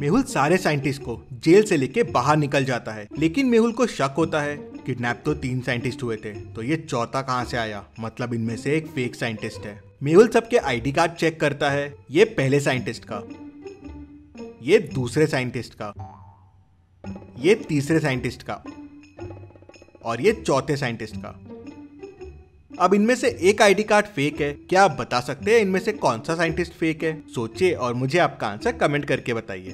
मेहुल सारे साइंटिस्ट को जेल से लेके बाहर निकल जाता है। लेकिन मेहुल को शक होता है। किडनैप तो तीन साइंटिस्ट हुए थे तो ये चौथा कहाँ से आया? मतलब इनमें से एक फेक साइंटिस्ट है। मेहुल सबके आईडी कार्ड चेक करता है, ये पहले साइंटिस्ट का। ये दूसरे साइंटिस्ट का। ये तीसरे साइंटिस्ट का। और ये चौथे साइंटिस्ट का। अब इनमें से एक आईडी कार्ड फेक है। क्या आप बता सकते हैं इनमें से कौन सा साइंटिस्ट फेक है? सोचिए और मुझे आपका आंसर कमेंट करके बताइए।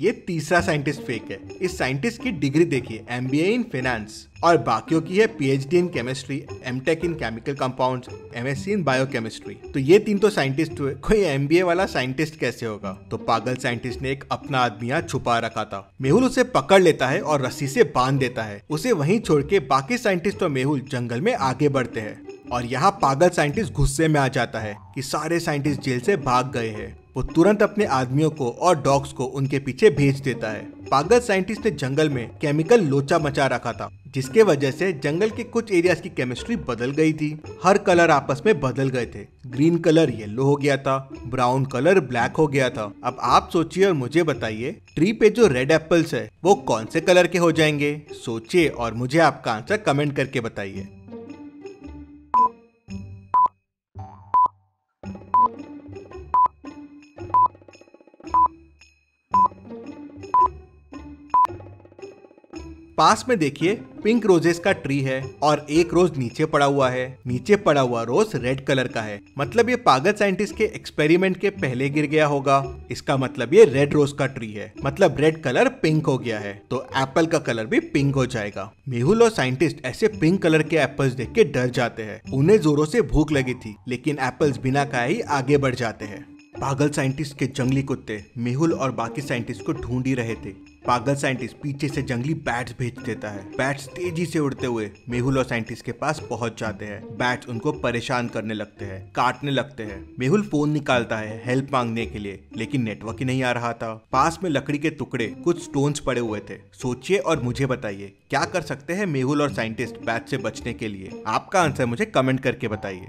ये तीसरा साइंटिस्ट फेक है। इस साइंटिस्ट की डिग्री देखिए एमबीए इन फाइनेंस और बाकियों की है PhD in chemistry MTech in chemical compounds MSc in biochemistry तो ये तीन तो साइंटिस्ट हुए। कोई एमबीए वाला साइंटिस्ट कैसे होगा? तो पागल साइंटिस्ट ने एक अपना आदमी यहाँ छुपा रखा था। मेहुल उसे पकड़ लेता है और रस्सी से बाँध देता है। उसे वहीं छोड़ के बाकी साइंटिस्ट और मेहुल जंगल में आगे बढ़ते हैं। और यहाँ पागल साइंटिस्ट गुस्से में आ जाता है कि सारे साइंटिस्ट जेल से भाग गए हैं। वो तुरंत अपने आदमियों को और डॉग्स को उनके पीछे भेज देता है। पागल साइंटिस्ट ने जंगल में केमिकल लोचा मचा रखा था, जिसके वजह से जंगल के कुछ एरियाज़ की केमिस्ट्री बदल गई थी। हर कलर आपस में बदल गए थे। ग्रीन कलर येलो हो गया था, ब्राउन कलर ब्लैक हो गया था। अब आप सोचिए और मुझे बताइए, ट्री पे जो रेड एप्पल्स है, वो कौन से कलर के हो जाएँगे? सोचिए और मुझे आपका आंसर कमेंट करके बताइए। पास में देखिए पिंक रोजेस का ट्री है और एक रोज नीचे पड़ा हुआ है। नीचे पड़ा हुआ रोज रेड कलर का है। मतलब ये पागल साइंटिस्ट के एक्सपेरिमेंट के पहले गिर गया होगा। इसका मतलब ये रेड रोज का ट्री है। मतलब रेड कलर पिंक हो गया है। तो एप्पल का कलर भी पिंक हो जाएगा। मेहुल और साइंटिस्ट ऐसे पिंक कलर के एप्पल्स देख के डर जाते हैं। उन्हें जोरों से भूख लगी थी, लेकिन एप्पल्स बिना खाए ही आगे बढ़ जाते हैं। पागल साइंटिस्ट के जंगली कुत्ते मेहुल और बाकी साइंटिस्ट को ढूंढ ही रहे थे। पागल साइंटिस्ट पीछे से जंगली बैट्स भेज देता है। बैट्स तेज़ी से उड़ते हुए मेहुल और साइंटिस्ट के पास पहुँच जाते हैं। बैट्स उनको परेशान करने लगते हैं, काटने लगते हैं। मेहुल फ़ोन निकालता है हेल्प मांगने के लिए, लेकिन नेटवर्क ही नहीं आ रहा था। पास में लकड़ी के टुकड़े, कुछ स्टोन्स पड़े हुए थे। सोचिए और मुझे बताइए, क्या कर सकते हैं मेहुल और साइंटिस्ट बैट से बचने के लिए? आपका आंसर मुझे कमेंट करके बताइए।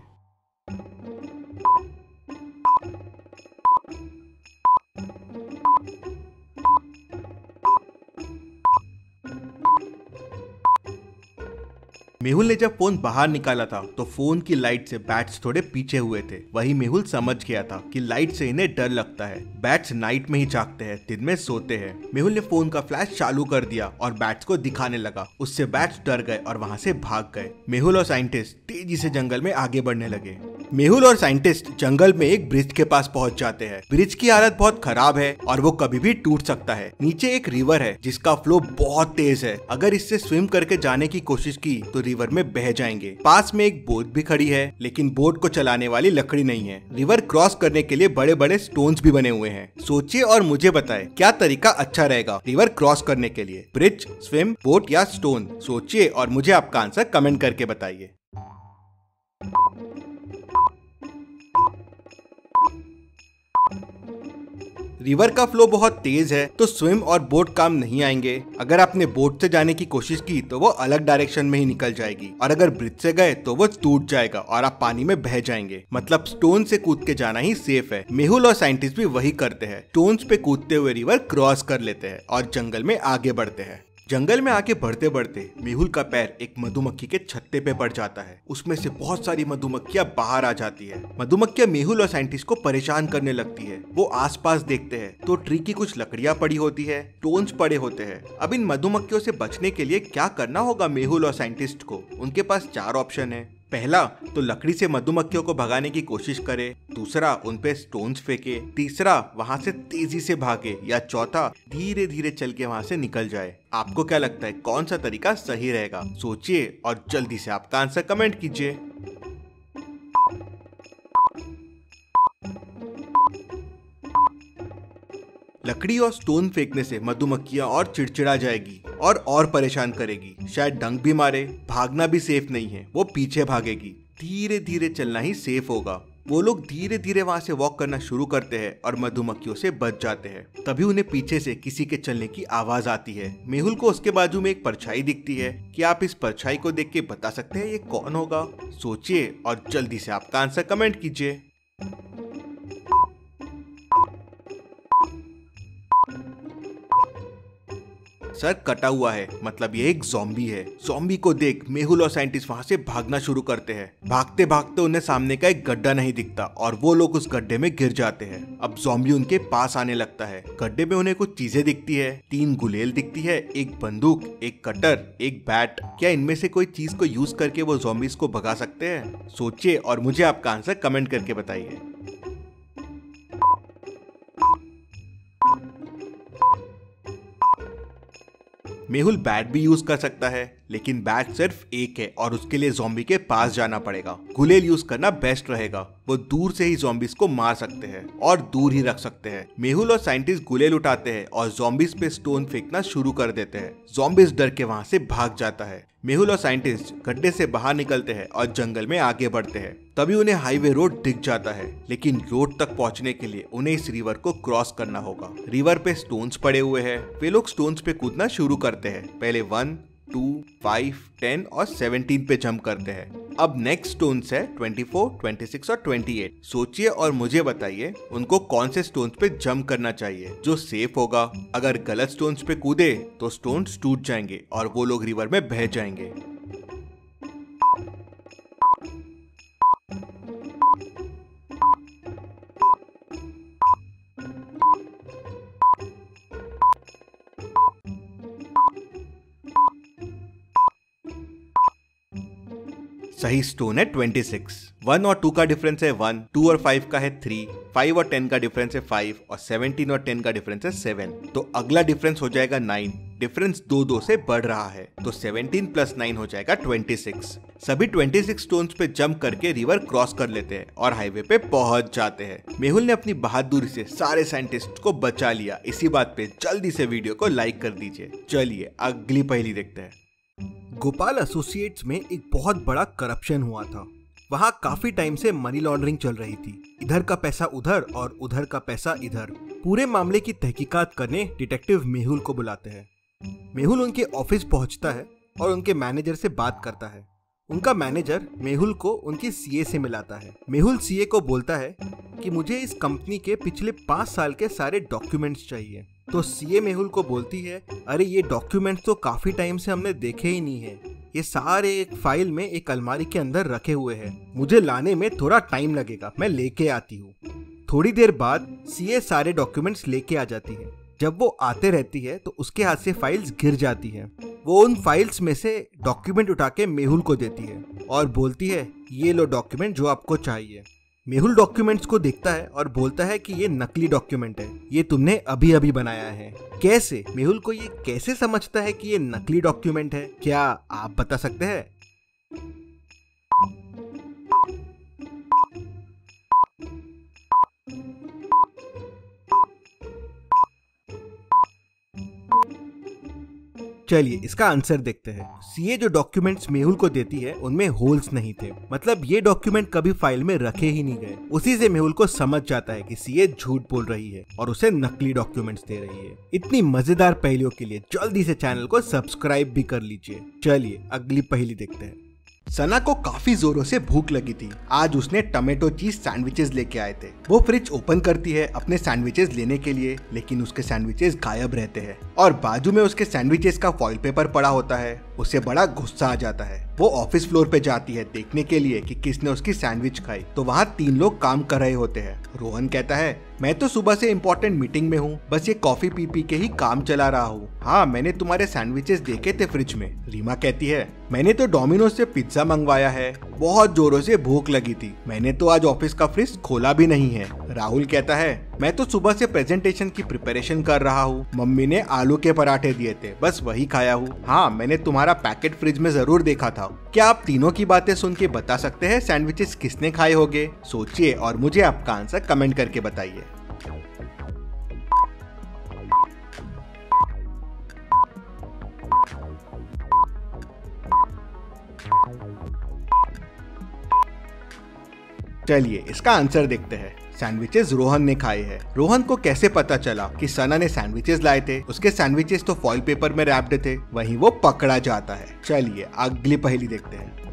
मेहुल ने जब फ़ोन बाहर निकाला था तो फ़ोन की लाइट से बैट्स थोड़े पीछे हुए थे। वही मेहुल समझ गया था कि लाइट से इन्हें डर लगता है। बैट्स नाइट में ही जागते हैं, दिन में सोते हैं। मेहुल ने फ़ोन का फ्लैश चालू कर दिया और बैट्स को दिखाने लगा। उससे बैट्स डर गए और वहाँ से भाग गए। मेहुल और साइंटिस्ट तेज़ी से जंगल में आगे बढ़ने लगे। मेहुल और साइंटिस्ट जंगल में एक ब्रिज के पास पहुँच जाते हैं। ब्रिज की हालत बहुत खराब है और वो कभी भी टूट सकता है। नीचे एक रिवर है, जिसका फ्लो बहुत तेज है। अगर इससे स्विम करके जाने की कोशिश की तो रिवर में बह जाएँगे। पास में एक बोट भी खड़ी है, लेकिन बोट को चलाने वाली लकड़ी नहीं है। रिवर क्रॉस करने के लिए बड़े बड़े स्टोन भी बने हुए हैं। सोचिए और मुझे बताए, क्या तरीका अच्छा रहेगा रिवर क्रॉस करने के लिए? ब्रिज स्विम, बोट या स्टोन? सोचिए और मुझे आपका आंसर कमेंट करके बताइए। रिवर का फ्लो बहुत तेज है तो स्विम और बोट काम नहीं आएँगे। अगर आपने बोट से जाने की कोशिश की तो वो अलग डायरेक्शन में ही निकल जाएगी। और अगर ब्रिज से गए तो वो टूट जाएगा और आप पानी में बह जाएँगे। मतलब स्टोन से कूद के जाना ही सेफ़ है। मेहुल और साइंटिस्ट भी वही करते हैं। स्टोन पे कूदते हुए रिवर क्रॉस कर लेते हैं और जंगल में आगे बढ़ते हैं। जंगल में आके बढ़ते बढ़ते मेहुल का पैर एक मधुमक्खी के छत्ते पे पड़ जाता है। उसमें से बहुत सारी मधुमक्खियाँ बाहर आ जाती है। मधुमक्खियाँ मेहुल और साइंटिस्ट को परेशान करने लगती है। वो आसपास देखते हैं तो ट्री की कुछ लकड़ियाँ पड़ी होती है, टोन्स पड़े होते हैं। अब इन मधुमक्खियों से बचने के लिए क्या करना होगा मेहुल और साइंटिस्ट को? उनके पास चार ऑप्शन है। पहला तो लकड़ी से मधुमक्खियों को भगाने की कोशिश करे। दूसरा, उनपे स्टोन्स फेंके। तीसरा, वहाँ से तेज़ी से भागे या चौथा धीरे धीरे चल के वहाँ से निकल जाए। आपको क्या लगता है, कौन सा तरीका सही रहेगा? सोचिए और जल्दी से आपका आंसर कमेंट कीजिए। लकड़ी और स्टोन फेंकने से मधुमक्खियाँ और चिड़चिड़ा जाएगी और और परेशान करेगी। शायद डंक भी मारे, भागना भी सेफ़ नहीं है, वो पीछे भागेगी। धीरे धीरे चलना ही सेफ़ होगा। वो लोग धीरे धीरे वहाँ से वॉक करना शुरू करते हैं और मधुमक्खियों से बच जाते हैं। तभी उन्हें पीछे से किसी के चलने की आवाज़ आती है। मेहुल को उसके बाजू में एक परछाई दिखती है। कि आप इस परछाई को देख के बता सकते हैं ये कौन होगा? सोचिए और जल्दी से आपका आंसर कमेंट कीजिए। सर, कटा हुआ है। मतलब ये एक जॉम्बी है। जॉम्बी को देख मेहुल और साइंटिस्ट वहाँ से भागना शुरू करते हैं। भागते भागते उन्हें सामने का एक गड्ढा नहीं दिखता और वो लोग उस गड्ढे में गिर जाते हैं। अब जॉम्बी उनके पास आने लगता है। गड्ढे में उन्हें कुछ चीज़ें दिखती है। तीन गुलेल दिखती है, एक बंदूक, एक कटर, एक बैट क्या इनमें से कोई चीज़ को यूज़ करके वो जॉम्बीज को भगा सकते हैं? सोचिए और मुझे आपका आंसर कमेंट करके बताइए। मेहुल बैट भी यूज़ कर सकता है। लेकिन बैट सिर्फ़ एक है और उसके लिए जोम्बी के पास जाना पड़ेगा। गुलेल यूज़ करना बेस्ट रहेगा। वो दूर से ही जोम्बिस को मार सकते हैं और दूर ही रख सकते हैं। मेहुल और साइंटिस्ट गुलेल उठाते हैं और जोम्बिस पे स्टोन फेंकना शुरू कर देते हैं। जोम्बिस डर के वहाँ से भाग जाता है। मेहुल और साइंटिस्ट गड्ढे से बाहर निकलते हैं और जंगल में आगे बढ़ते हैं। तभी उन्हें हाईवे रोड दिख जाता है, लेकिन रोड तक पहुँचने के लिए उन्हें इस रिवर को क्रॉस करना होगा। रिवर पे स्टोन्स पड़े हुए हैं। वे लोग स्टोन्स पे कूदना शुरू करते हैं। पहले वन टू, फाइव, टेन और सेवनटीन पे जम्प करते हैं। अब नेक्स्ट स्टोन्स है ट्वेंटी फोर ट्वेंटी सिक्स और ट्वेंटी एट सोचिए और मुझे बताइए, उनको कौन से स्टोन पे जम्प करना चाहिए, जो सेफ़ होगा? अगर गलत स्टोन्स पे कूदे तो स्टोन टूट जाएँगे और वो लोग रिवर में बह जाएँगे। सही स्टोन है 26 वन और टू का डिफरेंस है वन टू और फाइव का है थ्री फाइव और टेन का डिफरेंस है फाइव और सेवनटीन और टेन का डिफरेंस है सेवन तो अगला डिफरेंस हो जाएगा नाइन डिफरेंस दो दो से बढ़ रहा है तो 17 प्लस नाइन हो जाएगा 26 सभी 26 स्टोन्स पे जंप करके रिवर क्रॉस कर लेते हैं और हाईवे पे पहुँच जाते हैं. मेहुल ने अपनी बहादुरी से सारे साइंटिस्ट को बचा लिया. इसी बात पे जल्दी से वीडियो को लाइक कर दीजिए. चलिए अगली पहली देखते हैं. गोपाल एसोसिएट्स में एक बहुत बड़ा करप्शन हुआ था। वहाँ काफ़ी टाइम से मनी लॉन्ड्रिंग चल रही थी। इधर का पैसा उधर और उधर का पैसा इधर। पूरे मामले की तहकीकात करने डिटेक्टिव मेहुल को बुलाते हैं। मेहुल उनके ऑफ़िस पहुँचता है और उनके मैनेजर से बात करता है। उनका मैनेजर मेहुल को उनके सीए से मिलाता है। मेहुल सीए को बोलता है कि मुझे इस कंपनी के पिछले पाँच साल के सारे डॉक्यूमेंट्स चाहिए। तो सीए मेहुल को बोलती है, अरे, ये डॉक्यूमेंट तो काफ़ी टाइम से हमने देखे ही नहीं है। ये सारे एक फ़ाइल में एक अलमारी के अंदर रखे हुए हैं। मुझे लाने में थोड़ा टाइम लगेगा, मैं लेके आती हूँ। थोड़ी देर बाद सीए सारे डॉक्यूमेंट्स लेके आ जाती है। जब वो आते रहती है तो उसके हाथ से फाइल्स गिर जाती है। वो उन फाइल्स में से डॉक्यूमेंट उठा के मेहुल को देती है और बोलती है, ये लो डॉक्यूमेंट जो आपको चाहिए। मेहुल डॉक्यूमेंट्स को देखता है और बोलता है कि ये नकली डॉक्यूमेंट है। ये तुमने अभी अभी बनाया है। कैसे? मेहुल को ये कैसे समझता है कि ये नकली डॉक्यूमेंट है? क्या आप बता सकते हैं? चलिए, इसका आंसर देखते हैं। सीए जो डॉक्यूमेंट्स मेहुल को देती है, उनमें होल्स नहीं थे। मतलब ये डॉक्यूमेंट कभी फ़ाइल में रखे ही नहीं गए। उसी से मेहुल को समझ जाता है कि सीए झूठ बोल रही है और उसे नकली डॉक्यूमेंट्स दे रही है। इतनी मज़ेदार पहलियों के लिए जल्दी से चैनल को सब्सक्राइब भी कर लीजिए। चलिए, अगली पहली देखते हैं। सना को काफ़ी जोरों से भूख लगी थी। आज उसने टमेटो चीज़ सैंडविचेस लेके आए थे। वो फ्रिज ओपन करती है अपने सैंडविचेस लेने के लिए, लेकिन उसके सैंडविचेस गायब रहते हैं। और बाजू में उसके सैंडविचेस का फॉइल पेपर पड़ा होता है। उसे बड़ा गुस्सा आ जाता है। वो ऑफ़िस फ्लोर पे जाती है देखने के लिए कि किसने उसकी सैंडविच खाई। तो वहाँ तीन लोग काम कर रहे होते हैं। रोहन कहता है मैं तो सुबह से इम्पोर्टेंट मीटिंग में हूँ, बस ये कॉफ़ी पी पी के ही काम चला रहा हूँ। हाँ मैंने तुम्हारे सैंडविचेस देखे थे फ्रिज में, रीमा कहती है। मैंने तो डोमिनोज से पिज्जा मंगवाया है, बहुत जोरों से भूख लगी थी। मैंने तो आज ऑफ़िस का फ्रिज खोला भी नहीं है, राहुल कहता है मैं तो सुबह से प्रेजेंटेशन की प्रिपरेशन कर रहा हूँ। मम्मी ने आलू के पराठे दिए थे, बस वही खाया हूँ। हाँ मैंने तुम्हारा पैकेट फ्रिज में ज़रूर देखा था। क्या आप तीनों की बातें सुन के बता सकते हैं सैंडविचेस किसने खाए होंगे? सोचिए और मुझे आपका आंसर कमेंट करके बताइए। चलिए, इसका आंसर देखते हैं। सैंडविचेस रोहन ने खाए हैं। रोहन को कैसे पता चला कि सना ने सैंडविचेस लाए थे? उसके सैंडविचेस तो फॉइल पेपर में रैप्ड थे, वहीं वो पकड़ा जाता है। चलिए, अगली पहली देखते हैं।